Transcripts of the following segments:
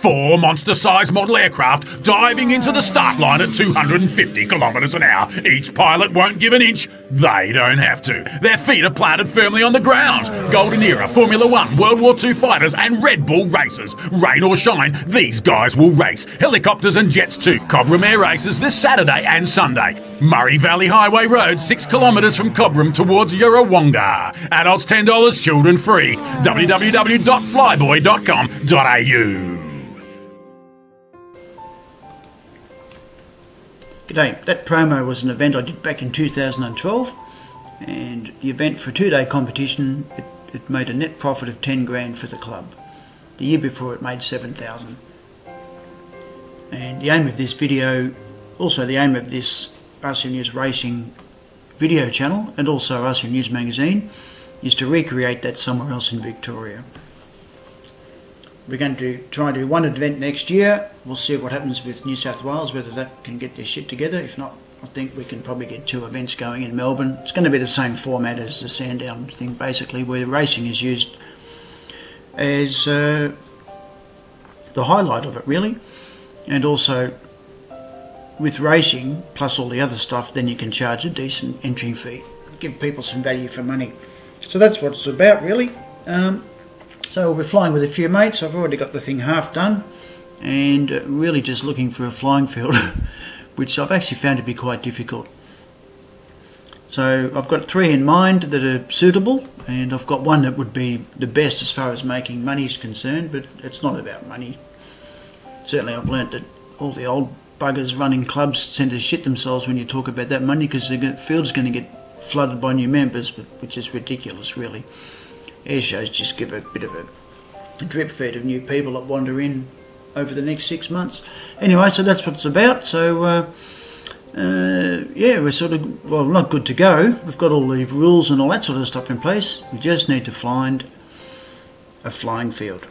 Four monster sized model aircraft diving into the start line at 250 kilometres an hour. Each pilot won't give an inch. They don't have to. Their feet are planted firmly on the ground. Golden Era, Formula One, World War II fighters, and Red Bull racers. Rain or shine, these guys will race. Helicopters and jets too. Cobram Air races this Saturday and Sunday. Murray Valley Highway Road, six kilometres from Cobram towards Yarrawonga. Adults $10, children free. www.flyboy.com.au. G'day, that promo was an event I did back in 2012 and the event for a two-day competition it, it made a net profit of 10 grand for the club. The year before it made 7,000 and the aim of this video, also the aim of this RCM News Racing video channel and also RCM News magazine is to recreate that somewhere else in Victoria. We're going to try and do one event next year. We'll see what happens with New South Wales, whether that can get their shit together. If not, I think we can probably get two events going in Melbourne. It's going to be the same format as the Sandown thing, basically, where racing is used as uh, the highlight of it, really. And also, with racing, plus all the other stuff, then you can charge a decent entry fee. Give people some value for money. So that's what it's about, really. Um, so we'll be flying with a few mates. I've already got the thing half done and uh, really just looking for a flying field which I've actually found to be quite difficult. So I've got three in mind that are suitable and I've got one that would be the best as far as making money is concerned but it's not about money. Certainly I've learnt that all the old buggers running clubs tend to shit themselves when you talk about that money because the field's going to get flooded by new members which is ridiculous really air shows just give a bit of a drip feed of new people that wander in over the next six months. Anyway, so that's what it's about. So, uh, uh, yeah, we're sort of, well, not good to go. We've got all the rules and all that sort of stuff in place. We just need to find a flying field.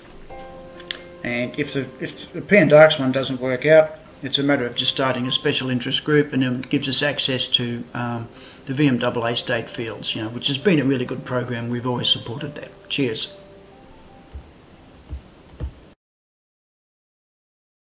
And if the, if the P and Darks one doesn't work out, it's a matter of just starting a special interest group and it gives us access to um, the VMAA state fields, you know, which has been a really good program. We've always supported that. Cheers.